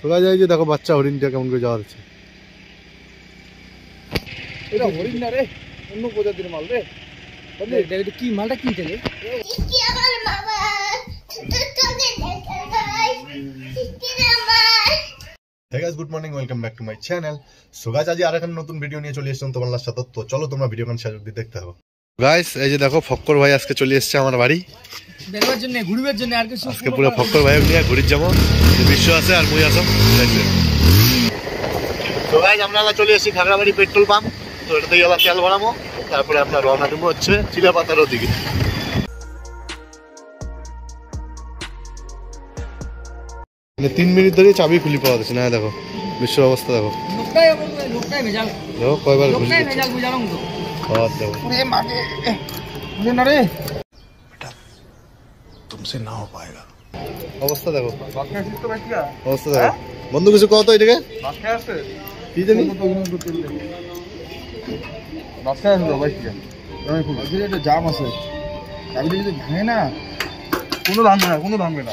শোনা যায় যে দেখো বাচ্চা হরিণটা কেমন করে যাওয়া হচ্ছে। এটা হরিণ না রে অন্য প্রজাতির মাল রে। কি মালটা কি তেলে Kiki আমার মামা তোকে দেখাই Kiki আমার হ্যাঁ guys good morning welcome back to my channel so guys আজ আর একটা নতুন ভিডিও নিয়ে চলে এসেছিলাম তোমার সাথে তো চলো তোমরা ভিডিও কান শেষ অবধি দেখতে থাকো। গাইস এই যে দেখো ফক্কর ভাই আজকে চলে এসেছে আমার বাড়ি। দেখবার জন্য ঘুরবার জন্য আর কিছু আজকে পুরো ফক্কর ভাই নিয়ে ঘুরির যাব বিশ্ব আছে আর মুই আসাম তো গাইস আমরা চলে এসেছি খাগড়াবাড়ি পেট্রোল পাম্প। তো এটা থেকে আবার তেল ভরাবো। তারপরে আপনার রওনা দেবো হচ্ছে চিলাপাতার ওদিকে। মানে তিন মিনিট ধরে চাবি খুলি পাওয়া যাচ্ছে না দেখো। বিশ্ব অবস্থা দেখো। লোকটাই লোকটাই ভেজাল। দেখো কয়বার ঘুরি লোকটাই ভেজাল বুঝালাম তো খাওয়ার দেবো ওরে মাগে বুঝে না রে অবস্থা দেখো অবস্থা দেখো বন্ধু কিছু কত এটাকে কি জানি জাম আছে চাবিটা যদি ভাঙে না কোনো ভাঙবে না কোনো ভাঙবে না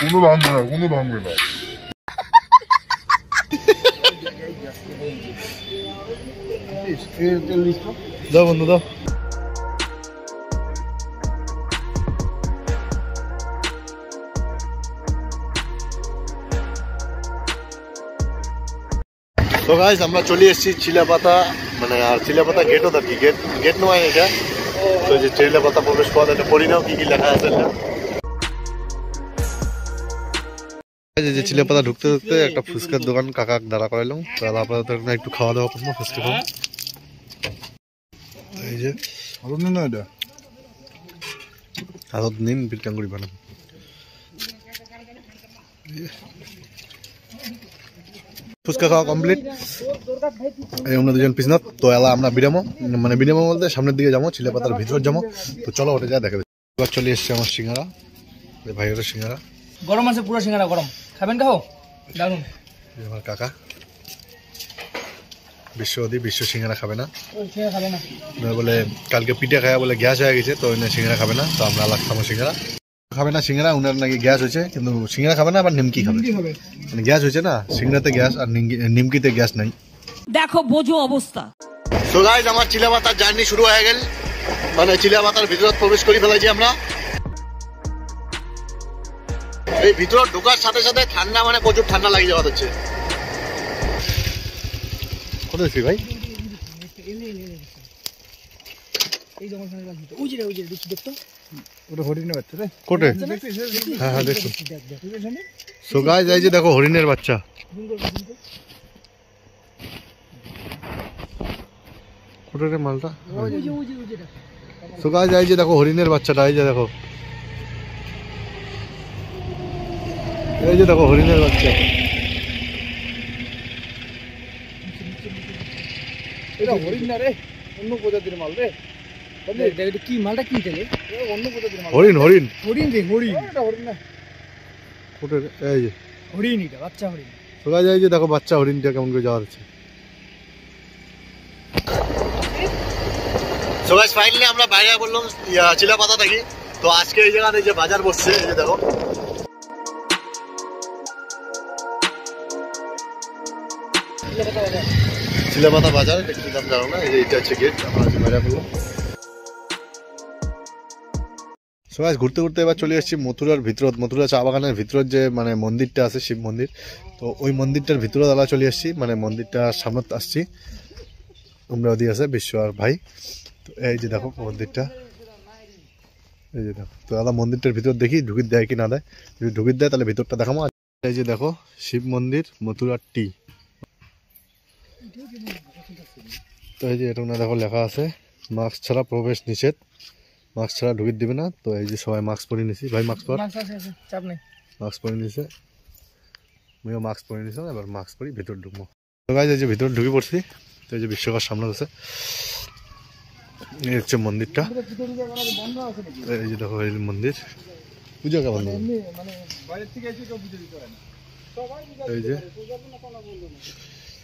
কোনো ভাঙবে না কোনো ভাঙবে না তেল দিস তো দাও বন্ধু দাও। তো গাইস আমরা চলে এসেছি চিলাপাতা মানে আর চিলাপাতা গেটও থাকি গেট গেট নয় এটা? তো যে চিলাপাতা প্রবেশ পথ এটা পড়ি নাও কি কি লেখা আছে এই যে চিলাপাতা ঢুকতে ঢুকতে একটা ফুচকার দোকান কাকা দাঁড়া করাইলাম। তো আপাতত একটু খাওয়া দাওয়া করব ফুচকা এই যে ভালো না এটা হাতত নিন বিলটাঙ্গুড়ি বানাবো ফুচকা খাওয়া কমপ্লিট। এই আমরা দুজন পিছনত তো এলা আমরা বিরামো মানে বিরামো বলতে সামনের দিকে যাব চিলেপাতার ভিতর যাব তো চলো ওটা যা দেখাবে এবার চলে এসছে আমার সিঙ্গারা ভাইয়ের সিঙ্গারা। গরম আছে পুরো সিঙ্গারা গরম। খাবেন খাও? দারুণ আমার কাকা। বিশ্ব সিঙ্গারা খাবে না। সিঙ্গারা খাবে না। বলে কালকে পিঠে খাওয়া বলে গ্যাস হয়ে গেছে তো ওই সিঙ্গারা খাবে না তো আমরা আলাদা খাব সিঙ্গারা। খাবে না সিঙ্গারা উনার নাকি গ্যাস হয়েছে কিন্তু সিঙ্গারা খাবে না আবার নিমকি খাবে। মানে গ্যাস হয়েছে না সিংড়াতে গ্যাস আর নিমকিতে গ্যাস নাই। দেখো বোঝো অবস্থা। তো গাইজ আমার চিলাপাতার জার্নি শুরু হয়ে গেল। মানে চিলাপাতার ভিতরে প্রবেশ করে ফেলেছি আমরা। এই ভিতরে ঢোকার সাথে সাথে ঠান্ডা মানে প্রচুর ঠান্ডা লাগে যাওয়া হচ্ছে। কোথায় আছি ভাই? দেখি হরিণের বাচ্চা কোটে? হ্যাঁ হ্যাঁ দেখো। হরিণের বাচ্চা। কোটে রে মালটা? দেখ সো গাইজ এই যে দেখো হরিণের বাচ্চাটা এই যে দেখো। এই যে দেখো হরিণের বাচ্চা। এটা হরিণ না রে অন্য প্রজাতির মাল রে। দেখ দেখ এটা কি মালটা কি তেলে অন্য প্রজাতির মাল। হরিণ হরিণ। হরিণ রে হরিণ। এটা হরিণ না। এই যে। হরিণ এটা বাচ্চা হরিণ। শোনা যায় যে দেখো বাচ্চা হরিণটা কেমন করে যাওয়া হচ্ছে। সো গাইস ফাইনালি আমরা বাইরে বললাম চিলাপাতা থাকি তো আজকে এই জায়গাতে যে বাজার বসছে এই যে দেখো। চিলাপাতা বাজার। এটা কি দাম জানো না, এই এটা হচ্ছে গেট আমরা আজকে বাইরে ঘুরতে ঘুরতে এবার চলে এসেছি মথুরার ভিতরত, মথুরা চা বাগানের ভিতরত যে মানে মন্দিরটা আছে, শিব মন্দির। তো ওই মন্দিরটার ভিতরে দালা চলে এসেছি মানে মন্দিরটার সামনে আসছি। আমরা ওদিকে আছে, বিশ্ব আর ভাই। তো এই যে দেখো মন্দিরটা। এই যে দেখো, তো দাদা মন্দিরটার ভিতর দেখি ঢুকির দেয় কি না দেয়। যদি ঢুকির দেয়, তাহলে ভিতরটা দেখাবো। এই যে দেখো, শিব মন্দির, মথুরার টি তো এই যে এটা না দেখো লেখা আছে মাস্ক ছাড়া প্রবেশ নিষেধ। মাস্ক ছাড়া ঢুকির দিবে না। তো এই যে সবাই মাস্ক পরে নিছি। ভাই মাস্ক পর। চাপ নেই। মাস্ক পরে নিছে। আমিও মাস্ক পরে নিছিলাম এবার মাস্ক পরি ভিতর ঢুকবো। তো এই যে ভিতর ঢুকে পড়ছি। তো এই যে বিশ্বকাপ সামনে আছে এই হচ্ছে মন্দিরটা। এই যে দেখো এই মন্দির। পুজো কে বন্ধ মানে বাইরের থেকে এসে কেউ বুঝে দিতে পারে না। সবাই বুঝে এই যে।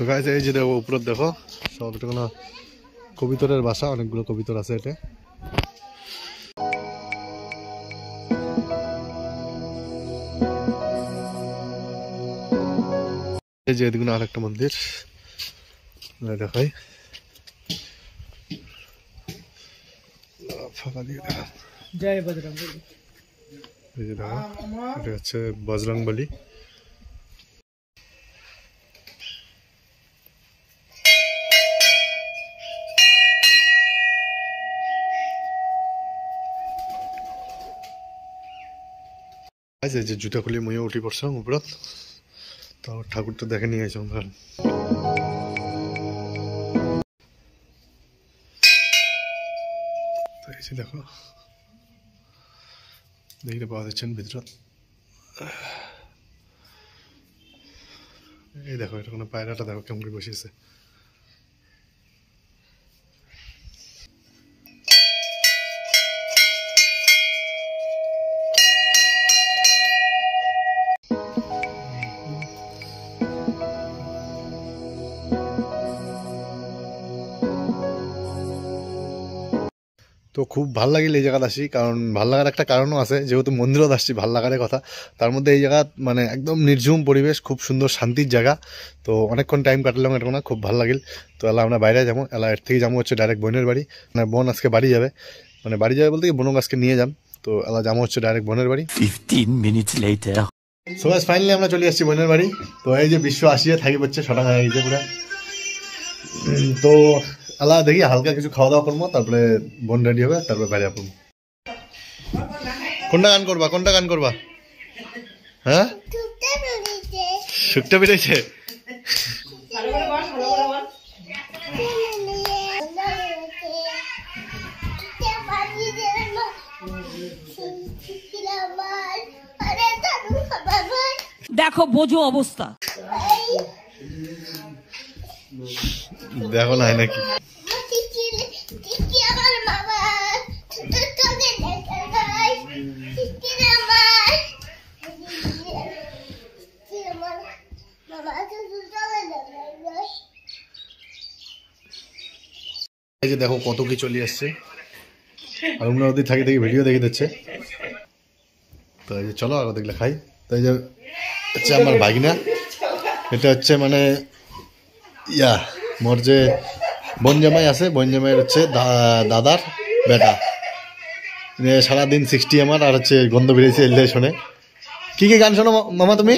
তো গাইজ এই যে দেখো উপৰত দেখো। সব কোনো কবিতরের বাসা অনেকগুলো কবিতর আছে এটা এই যে এদিকে আরেকটা মন্দির। এই দেখাই। ফাঁকা দিয়ে। দেখা জয় এই এটা হচ্ছে বজরং বলি। আচ্ছা যে জুতা খুলি মইও উঠি পড়ছাম উপরত। তো ঠাকুরটা দেখে নিয়ে আইসাম তো যে দেখো, দেখতে পাওয়া যাচ্ছেন ভিতরত। এই দেখো, এটা কোনো পায়রাটা দেখো কেমন করে বসেছে তো খুব ভালো লাগিল এই জায়গাত আসি কারণ ভালো লাগার একটা কারণও আছে যেহেতু মন্দিরত আসছি ভালো লাগার কথা। তার মধ্যে এই জায়গাত মানে একদম নির্ঝুম পরিবেশ খুব সুন্দর শান্তির জায়গা। তো অনেকক্ষণ টাইম কাটালাম এটা না খুব ভালো লাগিল। তো এলা আমরা বাইরে যাব এলা এর থেকে যাব হচ্ছে ডাইরেক্ট বোনের বাড়ি। মানে বোন আজকে বাড়ি যাবে। মানে বাড়ি যাবে বলতে কি বোনক আজকে নিয়ে যাম। তো এলা যাব হচ্ছে ডাইরেক্ট বোনের বাড়ি। 15 minutes later. So guys finally আমরা চলে আসছি বোনের বাড়ি। তো এই যে বিশ্ব আসিয়ে থাকি হচ্ছে ছটা হয়ে গেছে পুরা। তো আলা দেখি হালকা কিছু খাওয়া দাওয়া করব তারপরে বোন রেডি হবে তারপরে বাইরে আসব। কোনটা গান করবা কোনটা গান করবা? হ্যাঁ? শুকটা বেরিয়েছে। দেখো বোঝো অবস্থা। দেখো নাই নাকি? যে দেখো কত কি চলে আসছে। আর উমরা ওদের থাকি থাকি ভিডিও দেখে দিচ্ছে। তো এই যে চলো আরও দেখলে খাই। তো এই যে হচ্ছে আমার ভাগিনা। এটা হচ্ছে মানে ইয়া, মোর যে বোন জামাই আছে, বোন জামাইয়ের হচ্ছে দাদার বেটা। সারাদিন সিক্সটি আমার, আর হচ্ছে গন্ধ বেরিয়েছে এলে শোনে। কি কি গান শোনো মামা তুমি?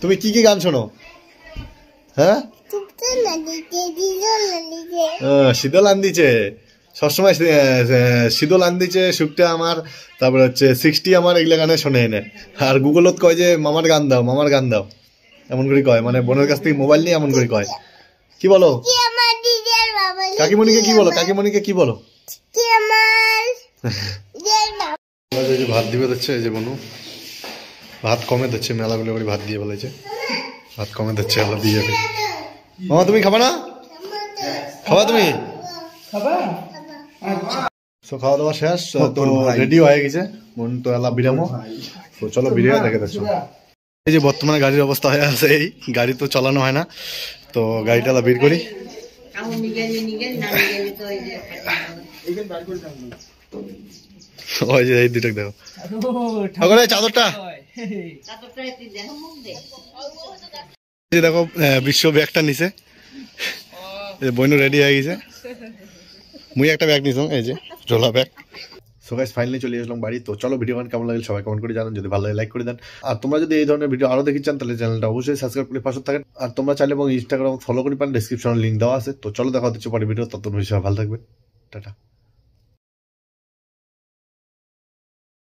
তুমি কি কি গান শোনো? হ্যাঁ? শীতল আন্দিছে সবসময় শীতল আন্দিছে শুকটা আমার তারপর হচ্ছে সিক্সটি আমার এগুলো গানে শোনে এনে। আর গুগলত কয় যে মামার গান দাও মামার গান দাও। এমন করে কয় মানে বোনের কাছ থেকে মোবাইল নিয়ে এমন করে কয়। কি বলো? কাকিমণিকে কি বলো? কাকিমণিকে কি বলো? ভাত দিবে দিচ্ছে এই যে বনু। ভাত কমে দিচ্ছে মেলাগুলো করে ভাত দিয়ে বলেছে ভাত কমে দিচ্ছে আল্লাহ দিয়ে মামা তুমি খাবা না? খাবা তুমি? তো খাওয়া দাওয়া শেষ তো রেডি হয়ে গেছে। মন তো এলা বিরামো। তো চলো বিরিয়া দেখে দিচ্ছ এই যে বর্তমানে গাড়ির অবস্থা হয়ে আছে এই গাড়ি তো চালানো হয় না। তো গাড়িটা এলা বের করি। ওই যে এই দুটো দেখো। ওখানে চাদরটা। এই দেখো বিশ্ব ব্যাগটা নিছে। এই বইনু রেডি হয়ে গেছে। মুই একটা ব্যাগ নিছো, এই যে, ঝোলা ব্যাগ সো গাইস ফাইনালি চলে আসলাম বাড়ি। তো চলো ভিডিও কেমন লাগল সবাই কমেন্ট করে জানান। যদি ভালো লাগে লাইক করে দেন। আর তোমরা যদি এই ধরনের ভিডিও আরও দেখতে চান, তাহলে চ্যানেলটা অবশ্যই সাবস্ক্রাইব করে পাশে থাকেন। আর তোমরা চাইলে এবং ইনস্টাগ্রাম ফলো করে পান ডেসক্রিপশনে লিঙ্ক দেওয়া আছে। তো চলো দেখা হচ্ছে পরে ভিডিও তত বিষয় ভালো থাকবে টাটা।